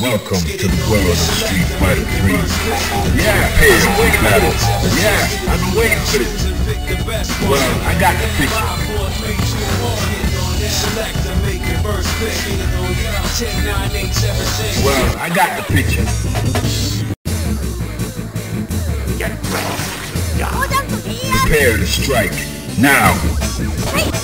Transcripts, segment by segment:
Welcome to the world of Street Fighter 3. Yeah, I'm waiting for matter. Yeah, I've been waiting for this. Well, I got the picture. Well, I got the picture. Prepare to strike. Now!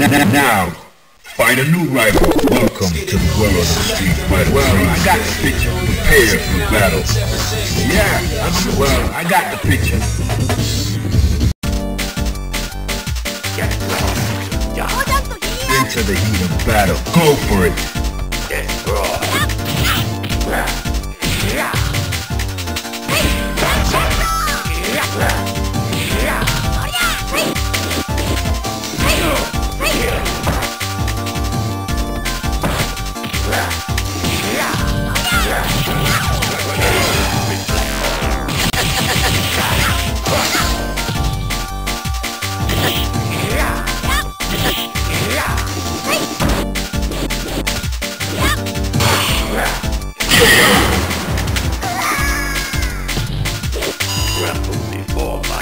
Now, now, find a new rival. Welcome to the world of the street fighter. Well, I got the picture. Prepare for battle. Yeah, I'm, well, I got the picture. into the heat of battle. Go for it! Get raw.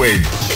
win.